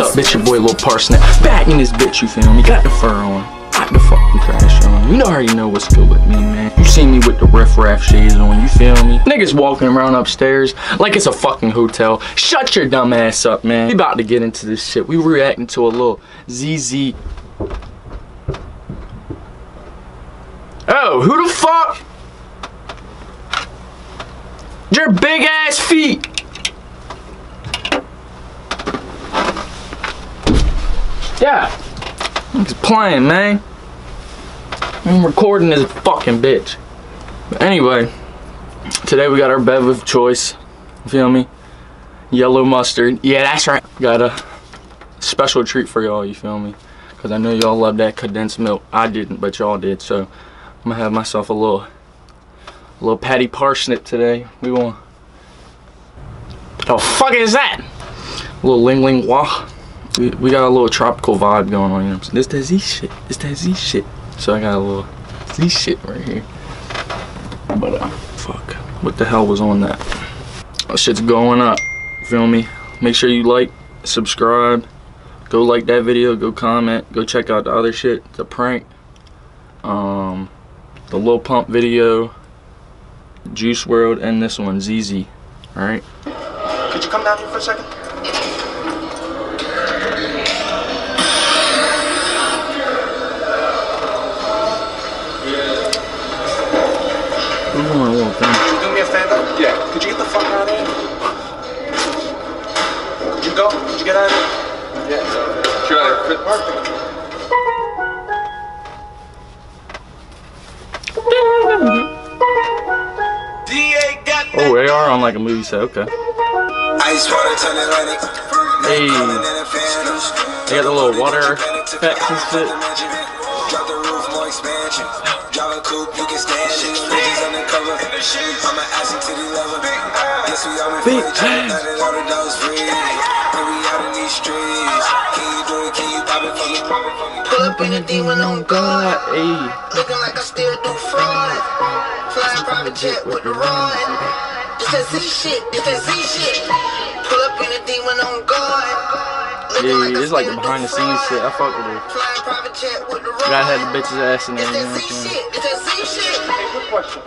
up, bitch? Your boy Lil Parsnip. Back in this bitch, you feel me? Got the fur on. Got the fucking crash on. You know already know what's good with me, man. You see me with the riff raff shades on, you feel me? Niggas walking around upstairs like it's a fucking hotel. Shut your dumb ass up, man. We about to get into this shit. We reacting to a little ZEZE. Oh, who the fuck? Your big ass feet. Yeah. I'm just playing, man. I'm recording this fucking bitch. But anyway, today we got our bev of choice. You feel me? Yellow mustard. Yeah, that's right. Got a special treat for y'all, you feel me? Because I know y'all love that condensed milk. I didn't, but y'all did. So I'm going to have myself a little, a little patty parsnip today. We want... The fuck is that? A little ling ling wah we, we got a little tropical vibe going on, you know what I'm saying? This that Z shit. It's that Z shit. So I got a little Z shit right here. But uh fuck. What the hell was on that? That shit's going up. Feel me? Make sure you like, subscribe, go like that video, go comment, go check out the other shit. It's a prank. Um the Lil Pump video, Juice WRLD, and this one, ZEZE. Alright? Could you come down here for a second? You go? Could you get out of here? Yeah. So, Should I fit? Perfect. Oh, AR on like a movie set. Okay. Hey. They got the little water effects and shit. Drop the roof, more expansion. Drive a coupe, you can stand it. Bitches undercover. I'm an ass and titty lover. Guess we all been for each other. Now that all the free. And we out in these streets. Can you do it? Can you pop it for me? Pull up in a demon on guard. Hey. Looking like I still do fraud. Flying private jet with the rod. It's that Z shit. It's that Z shit. Pull up in a demon on guard. Yeah, it's like the behind the scenes shit. I fuck with it. Flying private jet with the Gotta have the bitch's ass in there, It's you know that what Z I'm saying? shit. It's that Z shit. Hey, quick question.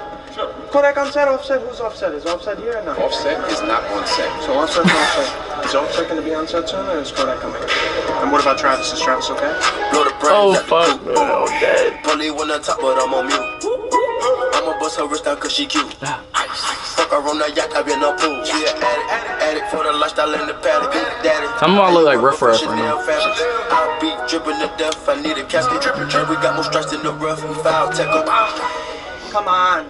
Kodak on set, offset? Who's offset? Is offset here or not? Offset is not on set. So offset's on set. Is offset to be on set soon or is Kodak coming? And what about Travis? Is Travis okay? Blow the Oh fuck, coop. man. Oh, dead. Polly on top, but I'm on mute. I'ma bust her wrist down cause she cute. Ah. Fuck her on the yacht, I been a pool. She an addict, addict for the lifestyle in the paddock. Daddy. Some of them look like Riff Raff right now. fabrics. I be dripping to death, I need a casket. And we got more strikes in the rough, we foul tech 'em. Come on.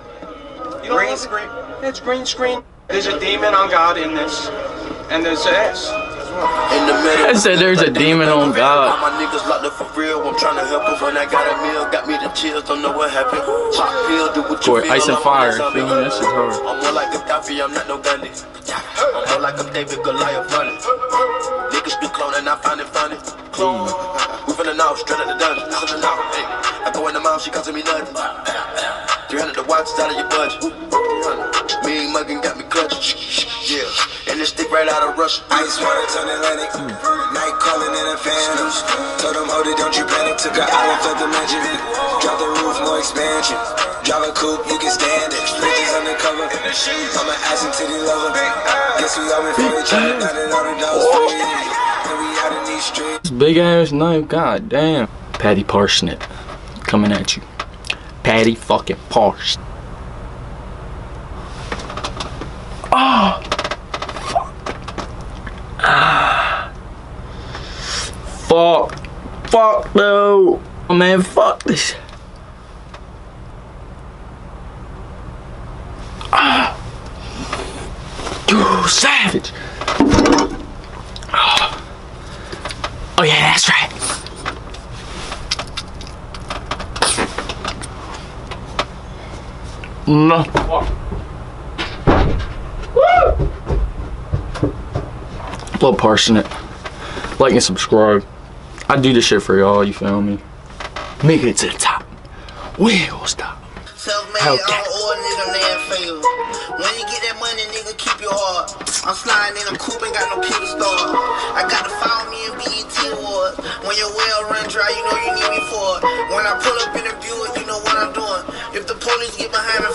You green screen. It's green screen. There's a demon on God in this. And there's this. In the middle. I said there's a demon on God. My niggas locked up for real. I'm trying to help 'em when I got a meal. Got me the chills, don't know what happened. Pop pill, do what you Boy, feel. ice and fire, on feel me? That shit's hard. I'm more like a Gaddafi, I'm not no Gandhi. I'm more like I'm David Goliath running. Niggas be cloning, I find it funny. Clone. We finna know, straight out the dungeon. Finna know, hey. I go in the mouth, she costing me nothing. 300 the watch, it's out of your budget. Me muggin' got me clutching. Yeah. And this stick right out of Russia. Ice water turn Atlantic. Night calling in a phantom. Told them, hold it, don't you panic. Took an island, felt the magic. Drop the roof, more expansion. Drive a coupe, you can stand it. Bitches undercover. I'm an ass and titty lover. Guess we all been for each other. Now that all the dogs free. And we out in these streets. Big ass knife, god damn. Patty Parsnip coming at you. Patty fucking Parsnip. Oh, fuck. Ah. Fuck. Fuck no. Oh man, fuck this. Ah. You savage. Oh yeah, that's right. No. Little parsnip. Like and subscribe. I do this shit for y'all, you feel me? Make it to the top. We ain't gonna stop. Self-made, Hellcat. all order, nigga, man fail. When you get that money, nigga, keep your heart. I'm sliding in a coupe, ain't got no key to. I got to follow me in BET Awards. When your well run dry, you know you need me for it. When I pull up in the Buick, you know what I'm doing. If the police get behind me,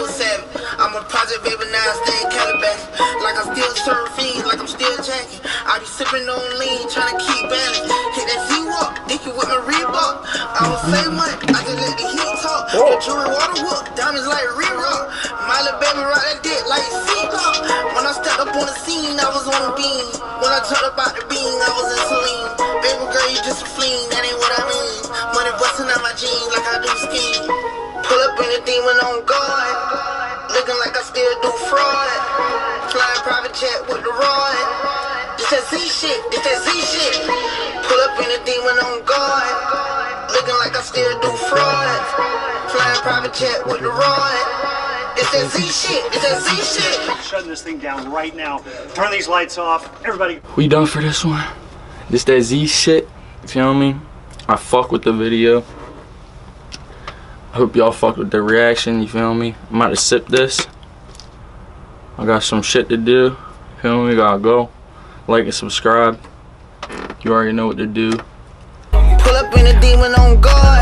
pallet, turning to a savage. I'm a project baby, now I stay in Calabash. Like I'm still surfing, like I'm still jacking. I be sipping on lean, trying to keep balance. Hit that Z-Walk, dicky with my Reebok. I don't say much, I just let the heat talk. The jewelry water whoop, diamonds like re-rock. My little baby rock that dick like C-Block. When I stepped up on the scene, I was on a beam. When I talked about the beam, I was in saline. Baby girl, you just a fleen, that ain't what I like I still do fraud. Flying private jet with the rod. This that Z shit, this that Z shit. Pull up in the demon on guard. Looking like I still do fraud. Flying private jet with the rod. This that Z shit, this that Z shit. shutting this thing down right now. Turn these lights off. Everybody, We done for this one. This that Z shit. You feel me? I fuck with the video. I hope y'all fuck with the reaction. You feel me? I'm about to sip this. I got some shit to do. Feel me? Gotta go. Like and subscribe. You already know what to do. Pull up in a demon on guard.